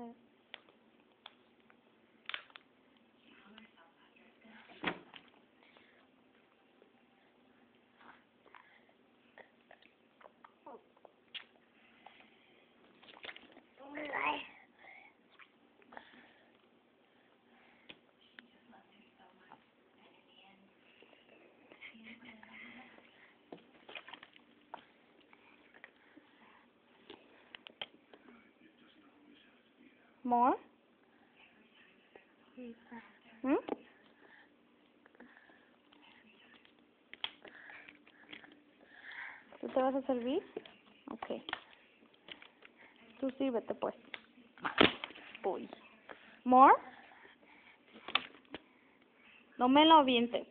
হ্যাঁ More. ¿Mm? ¿Tú te vas a servir? Ok. Tú sírvete, pues. Uy. More. No me lo avientes.